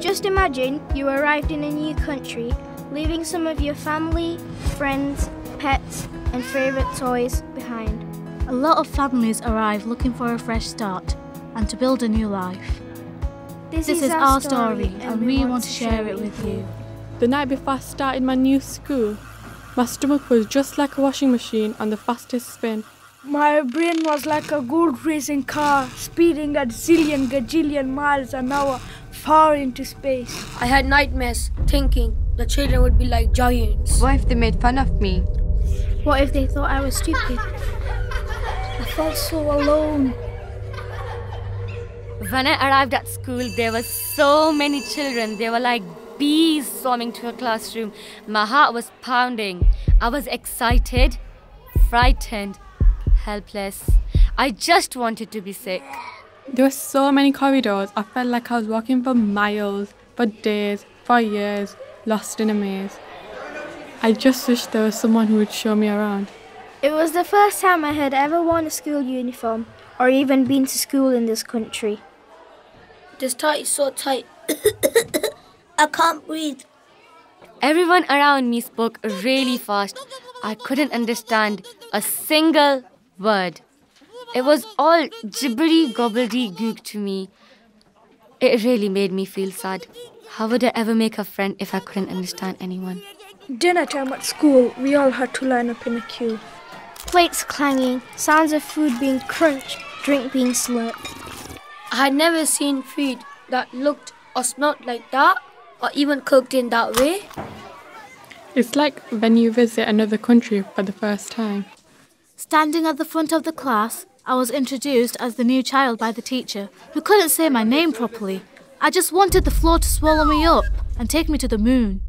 Just imagine you arrived in a new country, leaving some of your family, friends, pets, and favourite toys behind. A lot of families arrive looking for a fresh start and to build a new life. This, This is our story, and we want to share it with you. The night before I started my new school, my stomach was just like a washing machine on the fastest spin. My brain was like a gold racing car, speeding at zillion gajillion miles an hour far into space. I had nightmares thinking the children would be like giants. What if they made fun of me? What if they thought I was stupid? I felt so alone. When I arrived at school, there were so many children. They were like bees swarming to a classroom. My heart was pounding. I was excited, frightened, helpless. I just wanted to be sick. There were so many corridors, I felt like I was walking for miles, for days, for years, lost in a maze. I just wished there was someone who would show me around. It was the first time I had ever worn a school uniform or even been to school in this country. This tie is so tight. I can't breathe. Everyone around me spoke really fast. I couldn't understand a single word. It was all gibbery gobbledygook to me. It really made me feel sad. How would I ever make a friend if I couldn't understand anyone? Dinner time at school, we all had to line up in a queue. Plates clanging, sounds of food being crunched, drink being slurped. I had never seen food that looked or smelled like that, or even cooked in that way. It's like when you visit another country for the first time. Standing at the front of the class, I was introduced as the new child by the teacher, who couldn't say my name properly. I just wanted the floor to swallow me up and take me to the moon.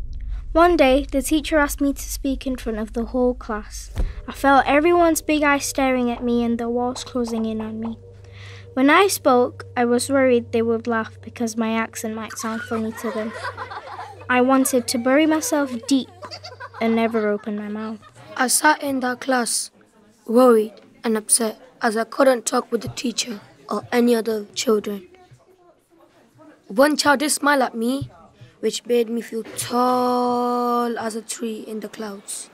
One day, the teacher asked me to speak in front of the whole class. I felt everyone's big eyes staring at me and the walls closing in on me. When I spoke, I was worried they would laugh because my accent might sound funny to them. I wanted to bury myself deep and never open my mouth. I sat in that class, worried and upset as I couldn't talk with the teacher or any other children. One child did smile at me, which made me feel tall as a tree in the clouds.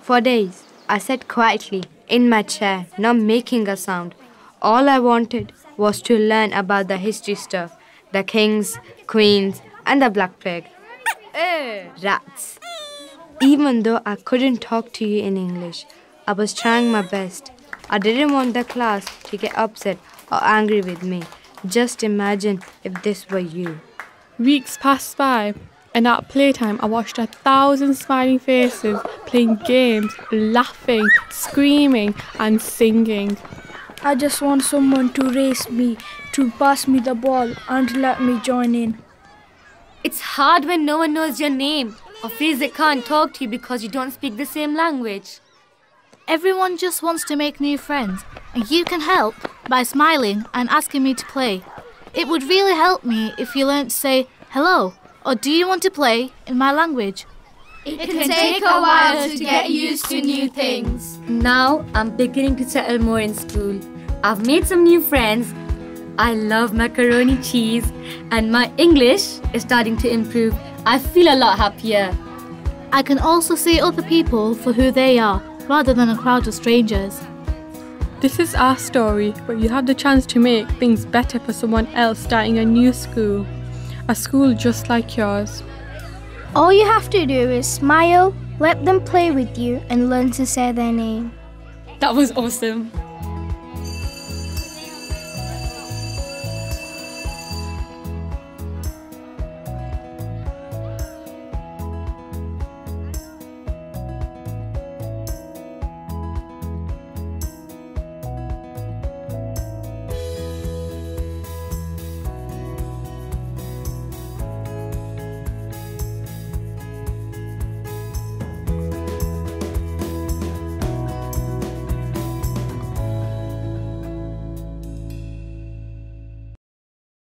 For days, I sat quietly in my chair, not making a sound. All I wanted was to learn about the history stuff the kings, queens, and the Black Plague. Eh, Rats. Even though I couldn't talk to you in English, I was trying my best. I didn't want the class to get upset or angry with me. Just imagine if this were you. Weeks passed by, and at playtime, I watched a thousand smiling faces playing games, laughing, screaming, and singing. I just want someone to race me, to pass me the ball, and let me join in. It's hard when no one knows your name or feels they can't talk to you because you don't speak the same language. Everyone just wants to make new friends, and you can help by smiling and asking me to play. It would really help me if you learned to say hello or do you want to play in my language. It can take a while to get used to new things. Now I'm beginning to settle more in school. I've made some new friends. I love macaroni cheese, and my English is starting to improve. I feel a lot happier. I can also see other people for who they are rather than a crowd of strangers. This is our story, but you have the chance to make things better for someone else starting a new school. A school just like yours. All you have to do is smile, let them play with you, and learn to say their name. That was awesome.